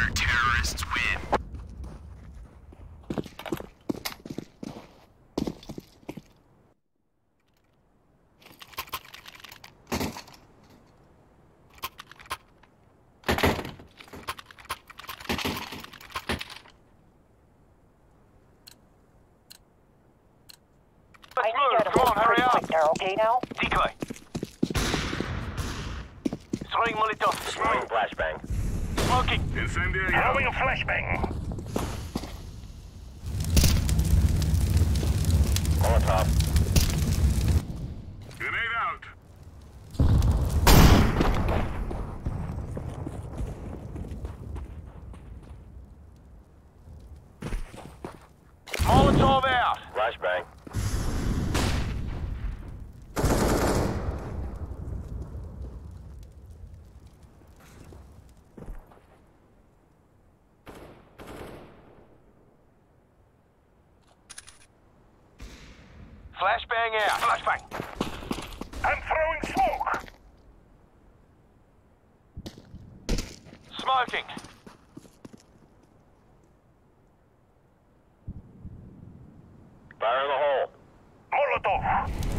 other terrorists win. okay now? Decoy. Throwing Molotov. Throwing flashbang. Smoking. Incendiary Throwing out. a flashbang. Molotov. Grenade out. Molotov out. Flashbang. Flashbang out. Flashbang. I'm throwing smoke. Smoking. Fire in the hole. Molotov.